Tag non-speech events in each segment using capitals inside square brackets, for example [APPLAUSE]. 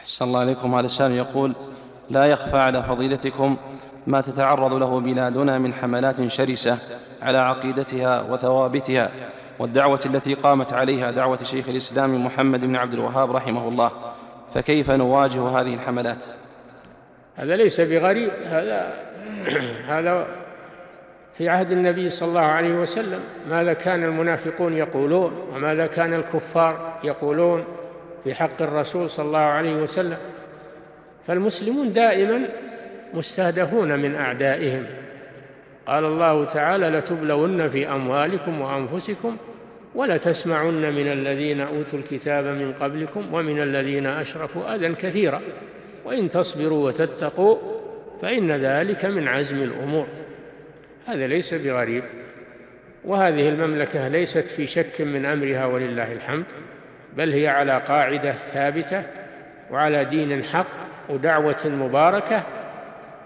أحسن الله عليكم. هذا السائل يقول لا يخفى على فضيلتكم ما تتعرض له بلادنا من حملات شرسة على عقيدتها وثوابتها والدعوة التي قامت عليها دعوة شيخ الإسلام محمد بن عبد الوهاب رحمه الله فكيف نواجه هذه الحملات؟ هذا ليس بغريب هذا [CLEARS THROAT] هذا في عهد النبي صلى الله عليه وسلم ماذا كان المنافقون يقولون وماذا كان الكفار يقولون. في حق الرسول صلى الله عليه وسلم. فالمسلمون دائما مستهدفون من أعدائهم. قال الله تعالى لتبلون في أموالكم وأنفسكم ولتسمعن من الذين أوتوا الكتاب من قبلكم ومن الذين أشركوا أذى كثيرا. وإن تصبروا وتتقوا فإن ذلك من عزم الأمور. هذا ليس بغريب. وهذه المملكة ليست في شك من أمرها ولله الحمد. بل هي على قاعدة ثابتة وعلى دين حق ودعوة مباركة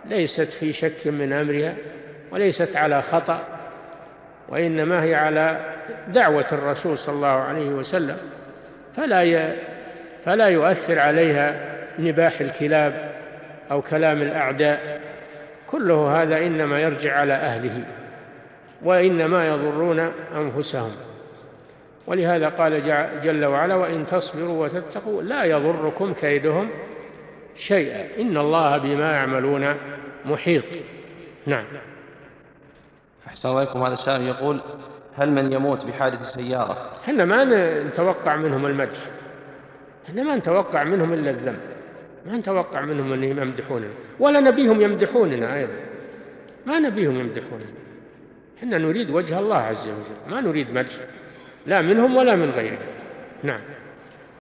ليست في شك من أمرها وليست على خطأ وإنما هي على دعوة الرسول صلى الله عليه وسلم فلا فلا يؤثر عليها نباح الكلاب أو كلام الأعداء كله هذا إنما يرجع على أهله وإنما يضرون أنفسهم ولهذا قال جل وعلا وإن تصبروا وتتقوا لا يضركم كيدهم شيئا. إن الله بما يعملون محيط. نعم. أحسن الله إليكم. هذا السائل يقول هل من يموت بحادث سيارة؟ إحنا ما نتوقع منهم المدح. إحنا ما نتوقع منهم إلا الذنب. ما نتوقع منهم أنهم يمدحوننا. ولا نبيهم يمدحوننا أيضا. ما نبيهم يمدحوننا. إحنا نريد وجه الله عز وجل. ما نريد مدح. لا منهم ولا من غيرهم. نعم.